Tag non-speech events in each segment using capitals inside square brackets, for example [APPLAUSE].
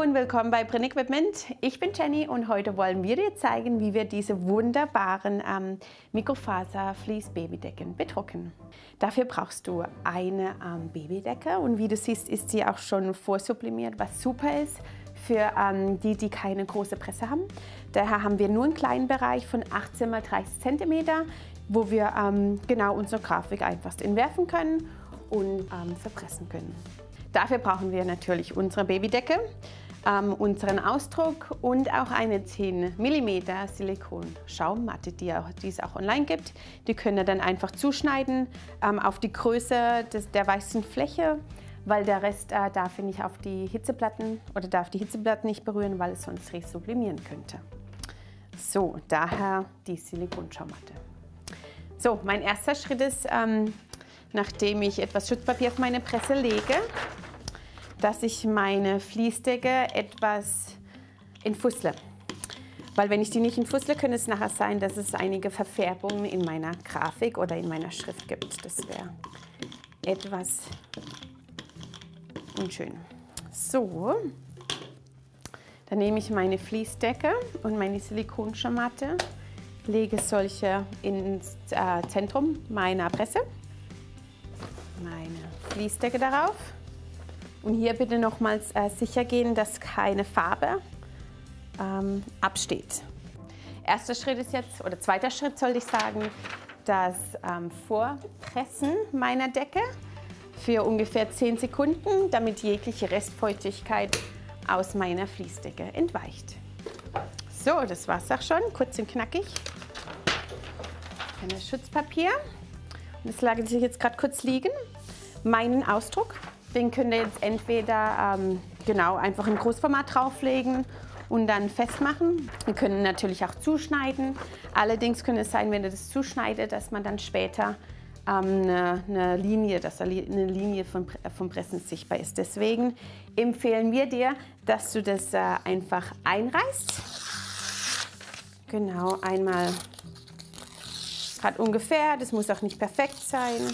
und willkommen bei Print Equipment. Ich bin Jenny und heute wollen wir dir zeigen, wie wir diese wunderbaren ähm, Mikrofaser Fleece Babydecken bedrucken. Dafür brauchst du eine ähm, Babydecke und wie du siehst, ist sie auch schon vorsublimiert, was super ist für ähm, die, die keine große Presse haben. Daher haben wir nur einen kleinen Bereich von 18 x 30 cm, wo wir ähm, genau unsere Grafik einfach entwerfen können und ähm, verpressen können. Dafür brauchen wir natürlich unsere Babydecke, ähm, unseren Ausdruck und auch eine 10 mm Silikon-Schaummatte, die, die, es auch online gibt. Die können wir dann einfach zuschneiden ähm, auf die Größe des, der weißen Fläche, weil der Rest äh, darf nicht auf die Hitzeplatten oder darf die Hitzeplatten nicht berühren, weil es sonst resublimieren könnte. So, daher die Silikonschaummatte. So, mein erster Schritt ist, ähm, nachdem ich etwas Schutzpapier auf meine Presse lege, dass ich meine Fließdecke etwas entfussle. Weil wenn ich die nicht entfussle, könnte es nachher sein, dass es einige Verfärbungen in meiner Grafik oder in meiner Schrift gibt. Das wäre etwas unschön. So, dann nehme ich meine Fließdecke und meine Silikonschamatte, lege solche ins äh, Zentrum meiner Presse, meine Fließdecke darauf und hier bitte nochmals äh, sicher gehen, dass keine Farbe ähm, absteht. Erster Schritt ist jetzt, oder zweiter Schritt sollte ich sagen, das ähm, Vorpressen meiner Decke für ungefähr 10 Sekunden, damit jegliche Restfeuchtigkeit aus meiner Fließdecke entweicht. So, das war's auch schon, kurz und knackig. Ein Schutzpapier. Und das lagert sich jetzt gerade kurz liegen. Meinen Ausdruck den könnt ihr jetzt entweder ähm, genau einfach im Großformat drauflegen und dann festmachen. Wir können natürlich auch zuschneiden. Allerdings könnte es sein, wenn ihr das zuschneidet, dass man dann später ähm, eine, eine, Linie, dass eine Linie vom, vom Pressen sichtbar ist. Deswegen empfehlen wir dir, dass du das äh, einfach einreißt. Genau, einmal gerade ungefähr, das muss auch nicht perfekt sein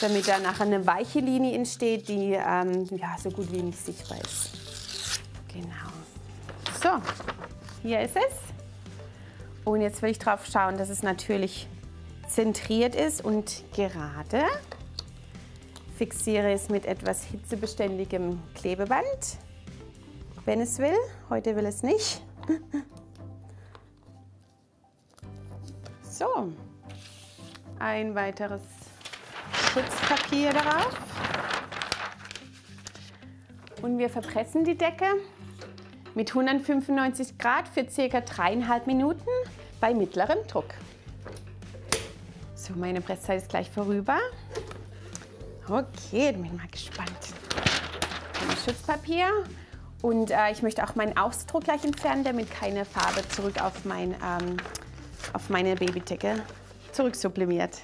damit da nachher eine weiche Linie entsteht, die ähm, ja, so gut wie nicht sichtbar ist. Genau. So, hier ist es. Und jetzt will ich darauf schauen, dass es natürlich zentriert ist und gerade. Fixiere es mit etwas hitzebeständigem Klebeband, wenn es will. Heute will es nicht. [LAUGHS] So, ein weiteres Schutzpapier darauf. Und wir verpressen die Decke mit 195 Grad für circa dreieinhalb Minuten bei mittlerem Druck. So, meine Presszeit ist gleich vorüber. Okay, bin ich mal gespannt. Schutzpapier. Und äh, ich möchte auch meinen Ausdruck gleich entfernen, damit keine Farbe zurück auf, mein, ähm, auf meine Babydecke zurücksublimiert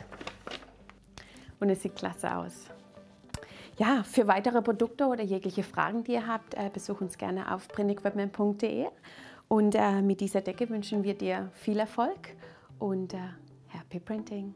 und es sieht klasse aus. Ja, für weitere Produkte oder jegliche Fragen, die ihr habt, äh, besucht uns gerne auf printequipment.de. Und äh, mit dieser Decke wünschen wir dir viel Erfolg und äh, Happy Printing!